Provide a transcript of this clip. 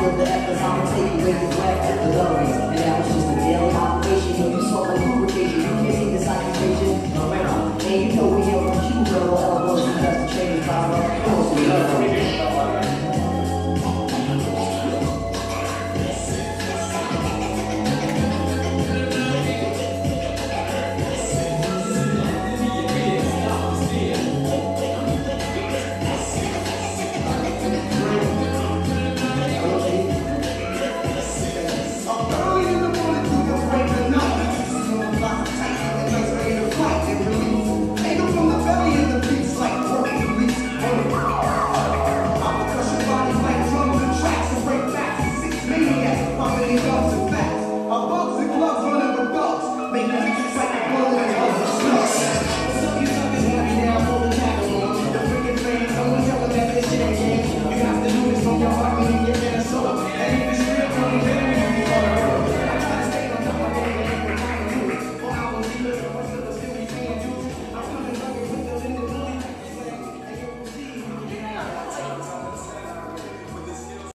With the effort, I'ma take you where you